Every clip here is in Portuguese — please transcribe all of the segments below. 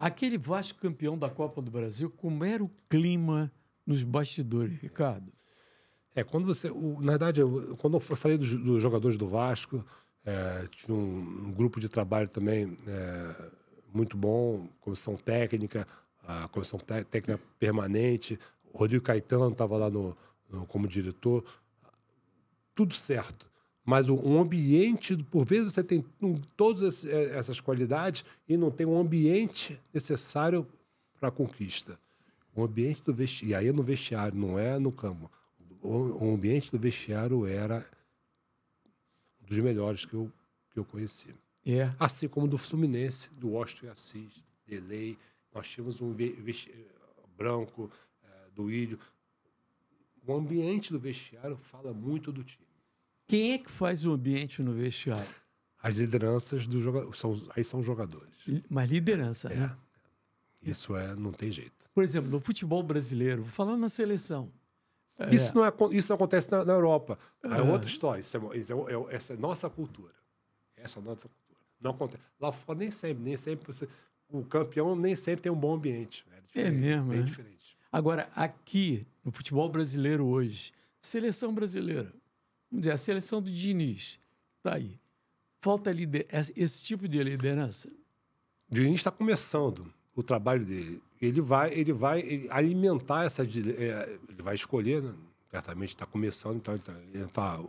Aquele Vasco campeão da Copa do Brasil, como era o clima nos bastidores, Ricardo? É, quando você. o- na verdade, eu- quando eu falei dos, dos jogadores do Vasco, é, tinha um, um grupo de trabalho também é, muito bom, comissão técnica, a comissão té- técnica permanente. Rodrigo Caetano estava lá no, no- como diretor. Tudo certo. Mas o, um ambiente, por vezes você tem todas eh, essas qualidades e não tem um ambiente necessário para a conquista. O ambiente do vestiário, e aí é no vestiário, não é no campo. O, o ambiente do vestiário era um dos melhores que eu, que eu conheci. É. Assim como do Fluminense, do Washington e Assis, Delay. Nós tínhamos um ve- vesti- branco, eh, do Ilho. O ambiente do vestiário fala muito do time. Quem é que faz o ambiente no vestiário? As lideranças dos jogadores. Aí são os jogadores. Mas liderança, É. né? Isso é, não tem jeito. Por exemplo, no futebol brasileiro, vou falar na seleção. É. Isso, não é, isso não acontece na, na Europa. É Ah. outra história. Isso é, isso é- é- essa é nossa cultura. Essa é a nossa cultura. Não acontece. Lá fora nem sempre, nem sempre você. O campeão nem sempre tem um bom ambiente. É, diferente, mesmo, Bem é? diferente. Agora, aqui, no futebol brasileiro hoje, seleção brasileira, vamos dizer, a seleção do Diniz, tá aí. Falta lider esse tipo de liderança? O Diniz está começando o trabalho dele. Ele vai, ele vai alimentar essa. é, ele vai escolher, né? certamente está começando, então ele está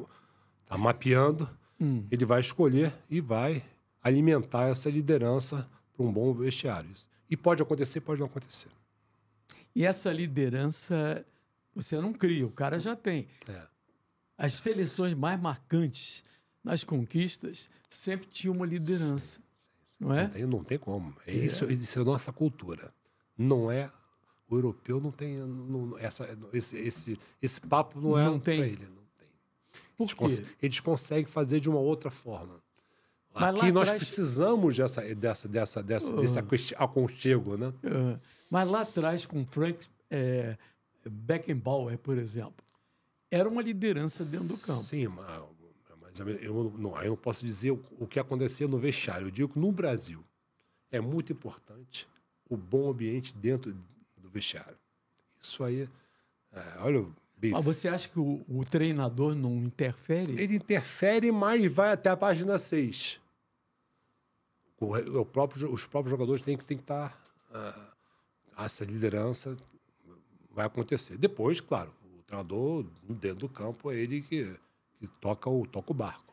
tá mapeando. Hum. Ele vai escolher e vai alimentar essa liderança para um bom vestiário. E pode acontecer, pode não acontecer. E essa liderança você não cria, o cara já tem. É. As seleções mais marcantes nas conquistas sempre tinham uma liderança, não é? Não tem, não tem como. É Isso, isso é nossa cultura. Não é. O europeu não tem. não- essa, esse, esse, esse papo não é Não para tem. ele. Não tem. Por Eles, cons- eles conseguem fazer de uma outra forma. Mas Aqui nós atrás- precisamos dessa, dessa, dessa, dessa, desse aconche- aconchego, né? Ah, mas lá atrás, com Frank é, Beckenbauer, por exemplo, era uma liderança dentro do campo. Sim, mas, eu, não, eu não posso dizer o, o que acontecia no vestiário. Eu digo que no Brasil é muito importante o bom ambiente dentro do vestiário. Isso aí, é, olha, o Bife, Mas você acha que o, o treinador não interfere? ele interfere, mas vai até a página 6. O, o próprio, os próprios jogadores têm que, têm que estar. ah, essa liderança vai acontecer. Depois, claro, treinador, dentro do campo, é ele que, que toca, o, toca o barco.